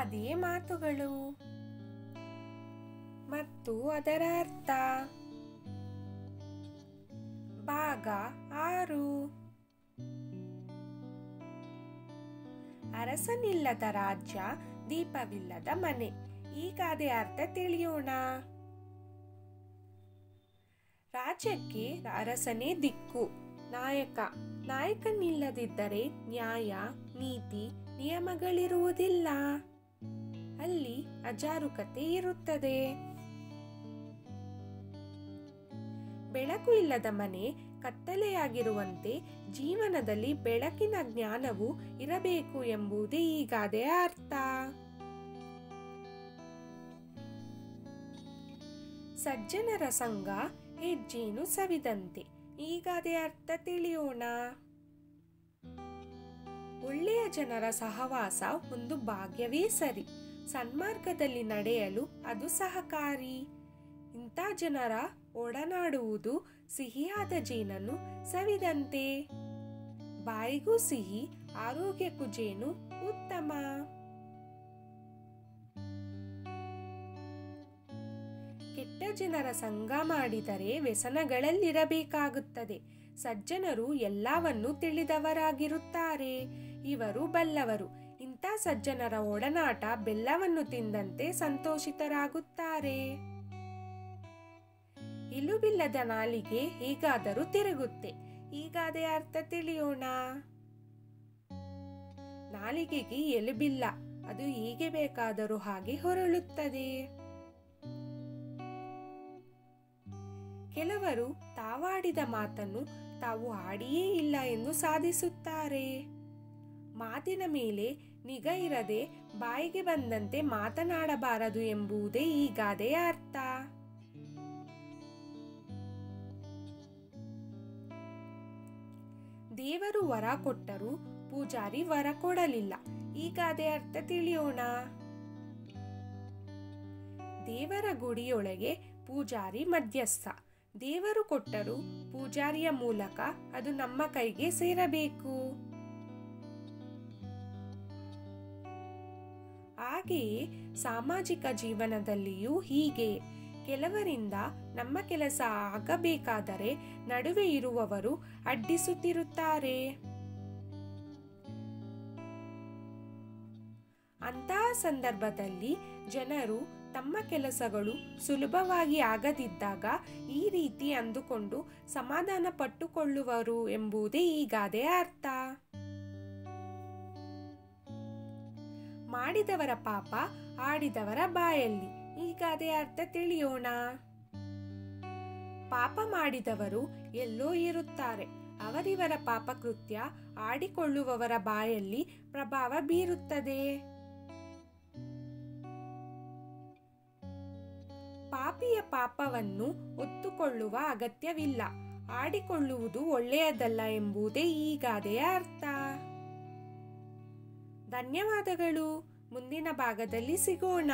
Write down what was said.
ಗಾದೆ ಮಾತುಗಳು. ಮತ್ತು ಅದರ ಅರ್ಥ. ಭಾಗ ಆರು. ಅರಸನಿಲ್ಲದ ರಾಜ್ಯ, ದೀಪವಿಲ್ಲದ ಮನೆ. ಈ ಅದೇ ಅರ್ಥ ತಿಳಿಯೋಣ. ರಾಜ್ಯಕ್ಕೆ ಅರಸನೇ ದಿಕ್ಕು, ನಾಯಕ. ನಾಯಕನಿಲ್ಲದಿದ್ದರೆ ನ್ಯಾಯ, ನೀತಿ, ನಿಯಮಗಳಿರುವುದಿಲ್ಲ. ಅಜಾರುಕತೆ ಇರುತ್ತದೆ. ಬೆಳಕು ಇಲ್ಲದ ಮನೆ ಕತ್ತಲೆಯಾಗಿರುವಂತೆ ಜೀವನದಲ್ಲಿ ಬೆಳಕಿನ ಜ್ಞಾನವು ಇರಬೇಕು ಎಂಬುದೇ ಈ ಗಾದೆಯ ಅರ್ಥ. ಸಜ್ಜನರ ಸಂಘ ಹೆಜ್ಜೇನು ಸವಿದಂತೆ. ಈ ಗಾದೆಯ ಅರ್ಥ ತಿಳಿಯೋಣ. ಒಳ್ಳೆಯ ಜನರ ಸಹವಾಸ ಒಂದು ಭಾಗ್ಯವೇ ಸರಿ. ಸನ್ಮಾರ್ಗದಲ್ಲಿ ನಡೆಯಲು ಅದು ಸಹಕಾರಿ. ಇಂಥ ಜನರ ಒಡನಾಡುವುದು ಸಿಹಿಯಾದ ಜೇನನ್ನು ಸವಿದಂತೆ. ಬಾಯಿಗೂ ಸಿಹಿ, ಆರೋಗ್ಯಕ್ಕೂ ಜೇನು ಉತ್ತಮ. ಕೆಟ್ಟ ಜನರ ಸಂಘ ಮಾಡಿದರೆ ವ್ಯಸನಗಳಲ್ಲಿರಬೇಕಾಗುತ್ತದೆ. ಸಜ್ಜನರು ಎಲ್ಲವನ್ನೂ ತಿಳಿದವರಾಗಿರುತ್ತಾರೆ. ಇವರು ಬಲ್ಲವರು. ಇಂಥ ಸಜ್ಜನರ ಒಡನಾಟ ಬೆಲ್ಲವನ್ನು ತಿಂದಂತೆ ಸಂತೋಷಿತರಾಗುತ್ತಾರೆ. ಇಲುಬಿಲ್ಲದ ನಾಲಿಗೆ ಹೇಗಾದರೂ ತಿರುಗುತ್ತೆ. ಈಗಾದೆ ಅರ್ಥ ತಿಳಿಯೋಣ. ನಾಲಿಗೆಗೆ ಎಲುಬಿಲ್ಲ. ಅದು ಹೇಗೆ ಬೇಕಾದರೂ ಹಾಗೆ ಹೊರಳುತ್ತದೆ. ಕೆಲವರು ತಾವಾಡಿದ ಮಾತನ್ನು ತಾವು ಆಡಿಯೇ ಇಲ್ಲ ಎಂದು ಸಾಧಿಸುತ್ತಾರೆ. ಮಾತಿನ ಮೇಲೆ ನಿಗಾ ಇರದೆ ಬಾಯಿಗೆ ಬಂದಂತೆ ಮಾತನಾಡಬಾರದು ಎಂಬುದೇ ಈ ಗಾದೆಯ ಅರ್ಥ. ದೇವರು ವರ ಕೊಟ್ಟರು ಪೂಜಾರಿ ವರ ಕೊಡಲಿಲ್ಲ. ಈ ಗಾದೆ ಅರ್ಥ ತಿಳಿಯೋಣ. ದೇವರ ಗುಡಿಯೊಳಗೆ ಪೂಜಾರಿ ಮಧ್ಯಸ್ಥ. ದೇವರು ಕೊಟ್ಟರು ಪೂಜಾರಿಯ ಮೂಲಕ ಅದು ನಮ್ಮ ಕೈಗೆ ಸೇರಬೇಕು. ಹಾಗೆಯೇ ಸಾಮಾಜಿಕ ಜೀವನದಲ್ಲಿಯೂ ಹೀಗೆ. ಕೆಲವರಿಂದ ನಮ್ಮ ಕೆಲಸ ಆಗಬೇಕಾದರೆ ನಡುವೆ ಇರುವವರು ಅಡ್ಡಿಸುತ್ತಿರುತ್ತಾರೆ. ಅಂತಹ ಸಂದರ್ಭದಲ್ಲಿ ಜನರು ತಮ್ಮ ಕೆಲಸಗಳು ಸುಲಭವಾಗಿ ಆಗದಿದ್ದಾಗ ಈ ರೀತಿ ಅಂದುಕೊಂಡು ಸಮಾಧಾನ ಪಟ್ಟುಕೊಳ್ಳುವರು ಎಂಬುದೇ ಈ ಗಾದೆಯ ಅರ್ಥ. ಮಾಡಿದವರ ಪಾಪ ಆಡಿದವರ ಬಾಯಲ್ಲಿ. ಈಗ ಅದೇ ಅರ್ಥ ತಿಳಿಯೋಣ. ಪಾಪ ಮಾಡಿದವರು ಎಲ್ಲೋ ಇರುತ್ತಾರೆ. ಅವರಿವರ ಪಾಪ ಕೃತ್ಯ ಆಡಿಕೊಳ್ಳುವವರ ಬಾಯಲ್ಲಿ ಪ್ರಭಾವ ಬೀರುತ್ತದೆ. ಪಾಪಿಯ ಪಾಪವನ್ನು ಒತ್ತುಕೊಳ್ಳುವ ಅಗತ್ಯವಿಲ್ಲ. ಆಡಿಕೊಳ್ಳುವುದು ಒಳ್ಳೆಯದಲ್ಲ ಎಂಬುದೇ ಈ ಗಾದೆಯ ಅರ್ಥ. ಧನ್ಯವಾದಗಳು. ಮುಂದಿನ ಭಾಗದಲ್ಲಿ ಸಿಗೋಣ.